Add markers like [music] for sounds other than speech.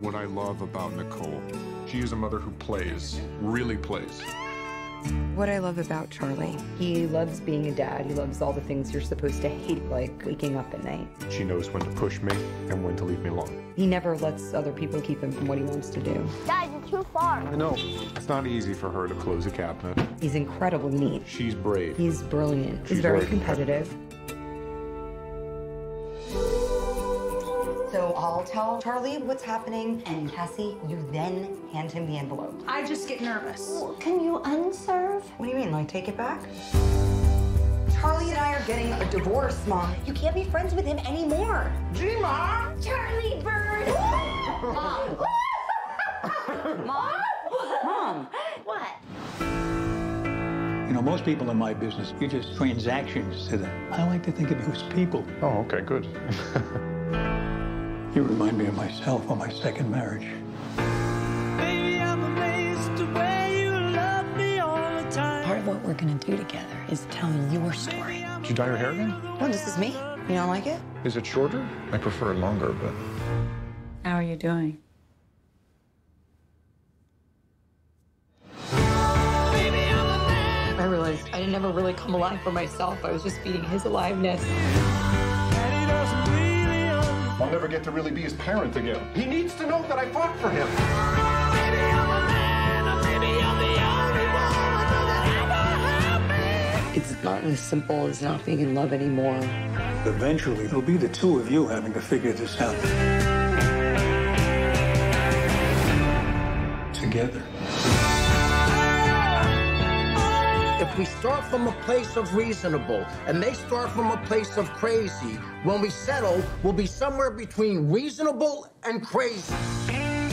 what I love about Nicole. She is a mother who plays, really plays. What I love about Charlie, he loves being a dad. He loves all the things you're supposed to hate, like waking up at night. She knows when to push me and when to leave me alone. He never lets other people keep him from what he wants to do. Dad, you're too far. I know. It's not easy for her to close a cabinet. He's incredibly neat. She's brave. He's brilliant. He's She's very very competitive. So I'll tell Charlie what's happening, and Cassie, you then hand him the envelope. I just get nervous. Can you unserve? What do you mean, like take it back? Charlie and I are getting a divorce, Mom. You can't be friends with him anymore. Dream Ma! Charlie Bird! Mom! [laughs] Mom? Mom! What? You know, most people in my business, you're just transactions to them. I like to think of you as people. Oh, okay, good. [laughs] You remind me of myself on my second marriage. Part of what we're gonna do together is tell your story. Did you dye your hair again? Oh, this is me. You don't like it? Is it shorter? I prefer it longer, but. How are you doing? I realized I never really come alive for myself. I was just feeding his aliveness. I'll never get to really be his parent again. He needs to know that I fought for him. It's not as simple as not being in love anymore. Eventually, it'll be the two of you having to figure this out. Together. We start from a place of reasonable and they start from a place of crazy, when we settle, we'll be somewhere between reasonable and crazy.